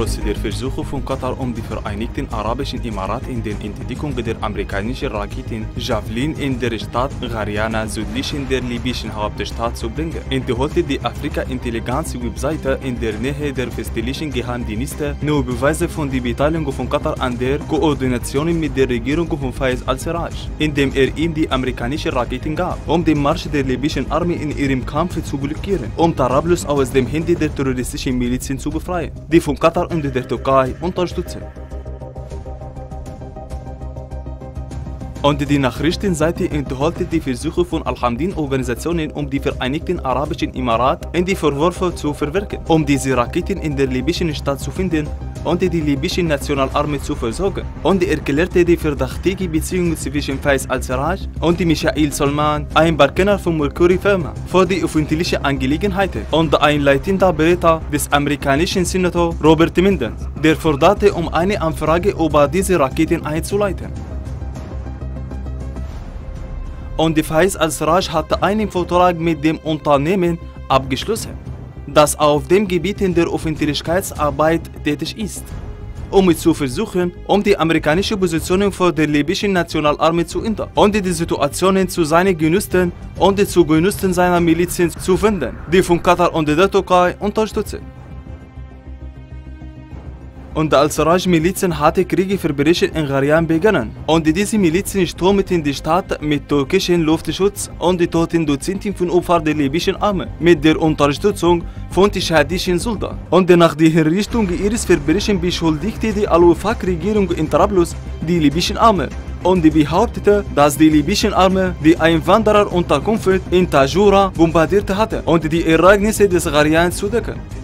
der Versuche von Katar um die Vereinigten Arabischen Emirate in der Entdeckung der amerikanischen Raketen Javelin in der Stadt Ghariana südlich in der libyschen Hauptstadt zu bringen, enthielt die Afrika-Intelligenz-Webseite in der Nähe der westlichen Geheimdienste nur Beweise von der Beteiligung von Katar an der Koordination mit der Regierung von Faiz al-Serraj, indem er ihm die amerikanischen Raketen gab, um den Marsch der libyschen Armee in ihrem Kampf zu blockieren, um Tarablus aus dem Handy der terroristischen Milizen zu befreien, die von Katar und der Türkei unterstützen. Und die Nachrichtenseite enthielt die Versuche von Al-Hamdin-Organisationen, um die Vereinigten Arabischen Emirate in die Vorwürfe zu verwirken, um diese Raketen in der libyschen Stadt zu finden und die libysche Nationalarmee zu versorgen. Und erklärte die verdächtige Beziehung zwischen Faiz al-Serraj und Michael Solman, ein Barkener von Mercury Firma, für die öffentliche Angelegenheiten und ein leitender Berater des amerikanischen Senators Robert Minden, der forderte, um eine Anfrage über diese Raketen einzuleiten. Und Faiz al-Serraj hatte einen Vertrag mit dem Unternehmen abgeschlossen das auf dem Gebiet der Öffentlichkeitsarbeit tätig ist, um zu versuchen, um die amerikanische Position vor der libyschen Nationalarmee zu ändern und die Situationen zu seinen Genüssen und zu Genüssen seiner Milizen zu finden, die von Katar und der Türkei unterstützen. Und als Raj-Milizen hatte Kriegsverbrechen in Gharian begonnen. Und diese Milizen stürmten die Stadt mit türkischem Luftschutz und töteten Dutzenden von Opfern der libyschen Armee mit der Unterstützung von tschadischen Soldaten. Und nach der Hinrichtung ihres Verbrechens beschuldigte die Al-Wafaq-Regierung in Trablus die libyschen Armee und behauptete, dass die libyschen Armee die Einwandererunterkunft in Tajura bombardiert hatte, um die Ereignisse des Gharian zu decken.